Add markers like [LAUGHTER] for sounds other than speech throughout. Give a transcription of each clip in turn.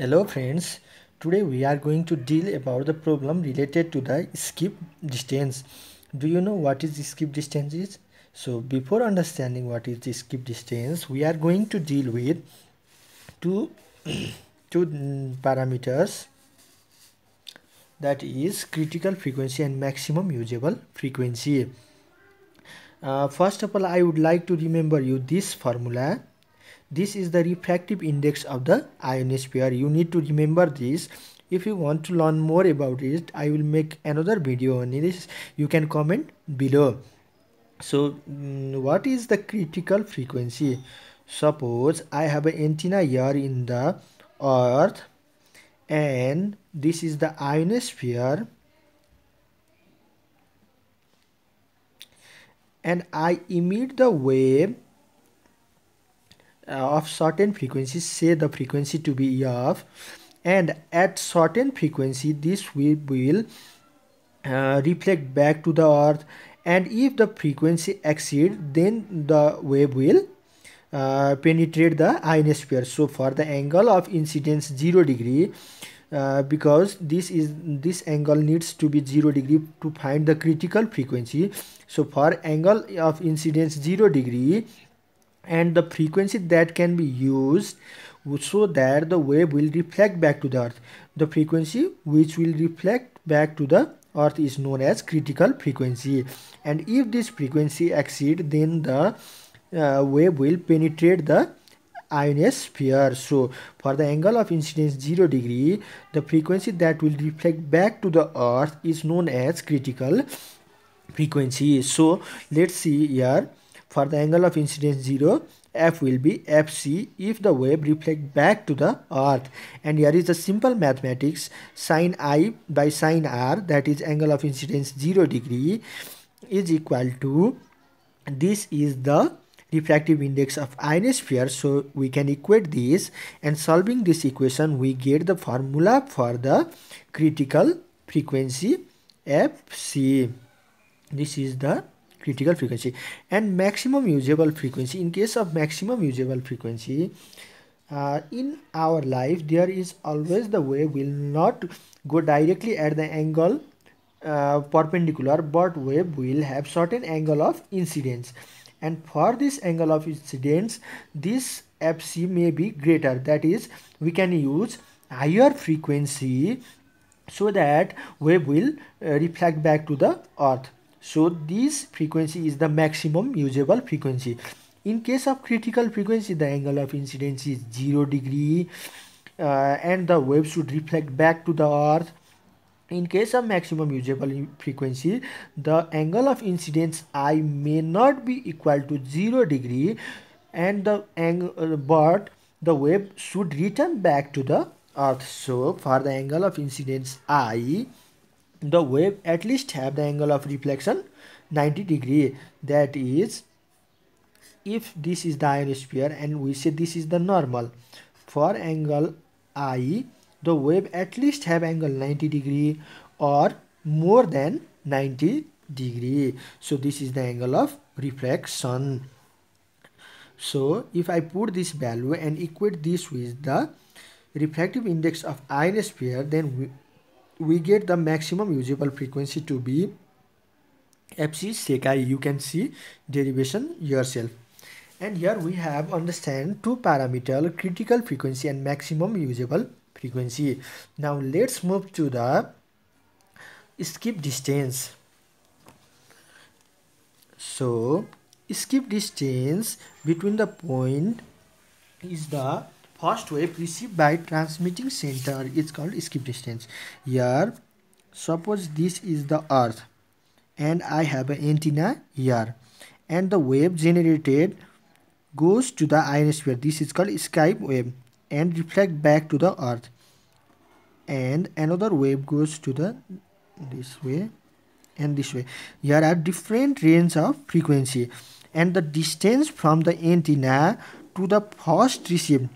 Hello friends, today we are going to deal about the problem related to the skip distance. Do you know what is skip distance is? So before understanding what is the skip distance, we are going to deal with two, [CLEARS THROAT] two parameters that is critical frequency and maximum usable frequency. Uh, first of all, I would like to remember you this formula this is the refractive index of the ionosphere you need to remember this. If you want to learn more about it i will make another video on this. You can comment below. So mm, what is the critical frequency? Suppose i have an antenna here in the earth and this is the ionosphere and i emit the wave of certain frequencies say the frequency to be EF and at certain frequency this wave will uh, reflect back to the earth. And if the frequency exceed then the wave will uh, penetrate the ionosphere. So for the angle of incidence 0 degree uh, because this is this angle needs to be 0 degree to find the critical frequency. So for angle of incidence 0 degree and the frequency that can be used so that the wave will reflect back to the earth. The frequency which will reflect back to the earth is known as critical frequency. And if this frequency exceed then the uh, wave will penetrate the ionosphere. So for the angle of incidence 0 degree the frequency that will reflect back to the earth is known as critical frequency. So let's see here for the angle of incidence 0, f will be fc if the wave reflect back to the earth. And here is the simple mathematics sine i by sine r that is angle of incidence 0 degree is equal to this is the refractive index of ionosphere so we can equate this. And solving this equation we get the formula for the critical frequency fc. This is the critical frequency and maximum usable frequency. In case of maximum usable frequency uh, in our life there is always the wave will not go directly at the angle uh, perpendicular but wave will have certain angle of incidence. And for this angle of incidence this fc may be greater. That is we can use higher frequency so that wave will uh, reflect back to the earth so this frequency is the maximum usable frequency. In case of critical frequency the angle of incidence is 0 degree uh, and the wave should reflect back to the earth. In case of maximum usable frequency the angle of incidence i may not be equal to 0 degree and the angle uh, but the wave should return back to the earth. So for the angle of incidence i the wave at least have the angle of reflection 90 degree. That is if this is the ionosphere and we say this is the normal for angle i the wave at least have angle 90 degree or more than 90 degree. So this is the angle of reflection. So if i put this value and equate this with the refractive index of ionosphere then we, we get the maximum usable frequency to be fc sec i you can see derivation yourself. And here we have understand two parameter critical frequency and maximum usable frequency. Now let's move to the skip distance. So skip distance between the point is the first wave received by transmitting center. Is called skip distance. Here suppose this is the earth and i have an antenna here and the wave generated goes to the ionosphere. This is called sky wave and reflect back to the earth. And another wave goes to the this way and this way. Here are different range of frequency and the distance from the antenna to the first received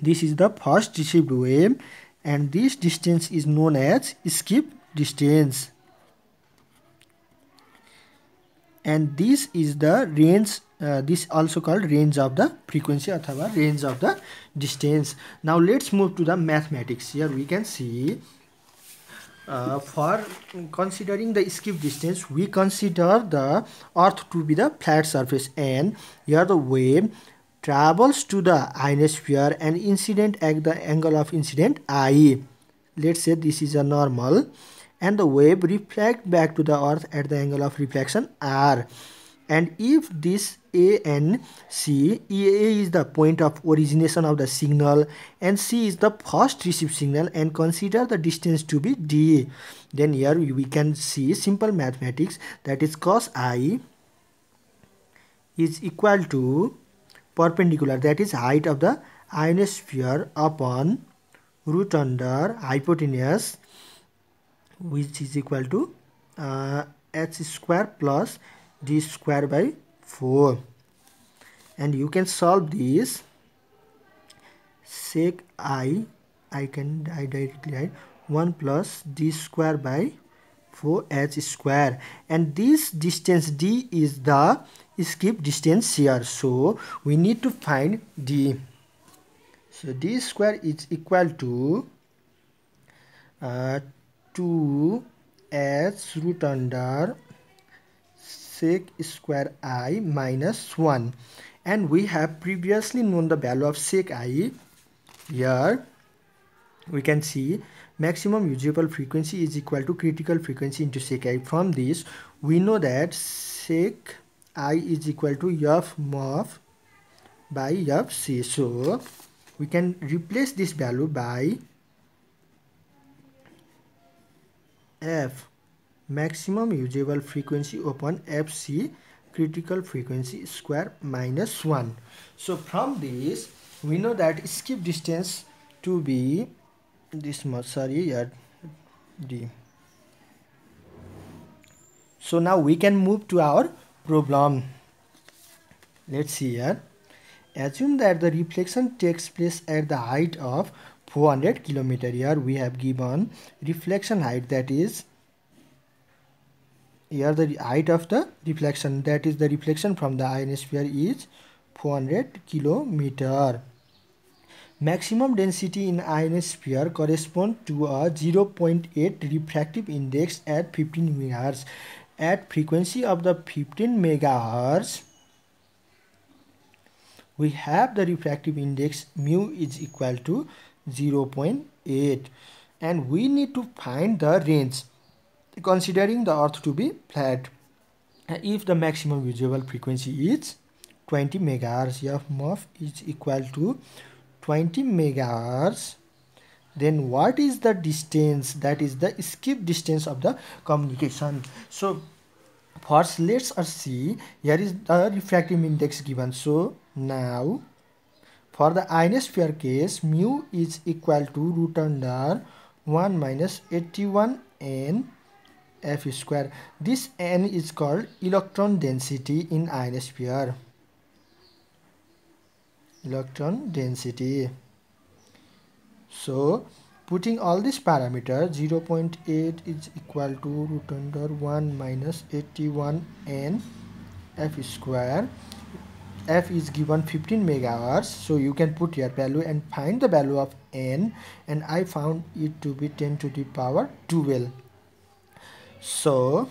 this is the first received wave and this distance is known as skip distance. and this is the range uh, this also called range of the frequency or range of the distance. Now let's move to the mathematics. Here we can see uh, for considering the skip distance we consider the earth to be the flat surface. And here the wave travels to the ionosphere and incident at the angle of incident i let's say this is a normal and the wave reflect back to the earth at the angle of reflection r and if this a and C, A is the point of origination of the signal and C is the first received signal and consider the distance to be D. Then here we can see simple mathematics that is cos I is equal to perpendicular that is height of the ionosphere upon root under hypotenuse which is equal to uh, h square plus d square by 4 and you can solve this. Sec i i can I directly write 1 plus d square by 4 h square. And this distance d is the skip distance here. So we need to find d. So d square is equal to uh, 2 h root under sec square i minus 1 and we have previously known the value of sec i here we can see maximum usable frequency is equal to critical frequency into sec i. From this we know that sec i is equal to f mof by fc so we can replace this value by f. Maximum usable frequency upon fc critical frequency square minus 1 so from this we know that skip distance to be this much sorry yeah d so now we can move to our problem. Let's see here assume that the reflection takes place at the height of 400 kilometer. Here we have given reflection height that is here the height of the reflection that is the reflection from the ionosphere is 400 kilometer maximum density in ionosphere correspond to a 0.8 refractive index at 15 megahertz. At frequency of the 15 megahertz we have the refractive index mu is equal to 0.8 and we need to find the range considering the earth to be flat. If the maximum usable frequency is 20 megahertz f is equal to 20 megahertz then what is the distance? That is the skip distance of the communication. So first let's uh, see. Here is the refractive index given. So now for the ionosphere case mu is equal to root under 1 minus 81 n f square. This n is called electron density in ionosphere electron density. So putting all these parameters 0 0.8 is equal to root under 1 minus 81 n f square. F is given 15 megahertz. So you can put your value and find the value of n. And i found it to be 10 to the power 12 so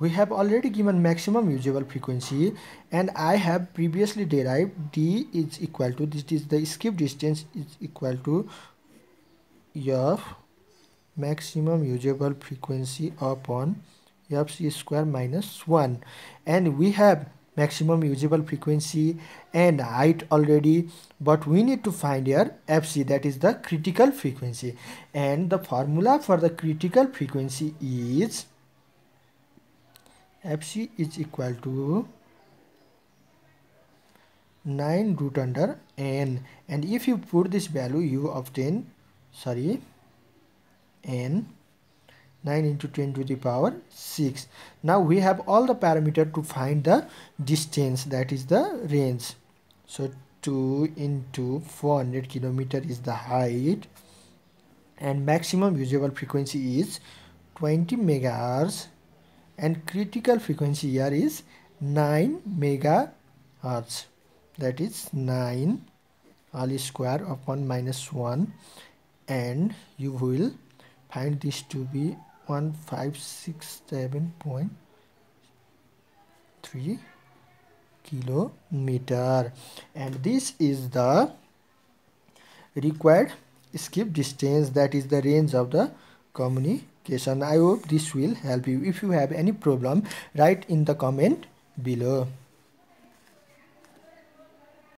we have already given maximum usable frequency and I have previously derived d is equal to this is the skip distance is equal to f maximum usable frequency upon fc square minus 1 and we have maximum usable frequency and height already but we need to find here fc that is the critical frequency. And the formula for the critical frequency is fc is equal to 9 root under n. And if you put this value you obtain sorry n 9 into 10 to the power 6 now we have all the parameter to find the distance that is the range. So 2 into 400 kilometer is the height. And maximum usable frequency is 20 megahertz and critical frequency here is 9 megahertz. That is 9 all square upon minus 1 and you will find this to be 1567.3 kilometer. And this is the required skip distance. That is the range of the communication i hope this will help you. If you have any problem write in the comment below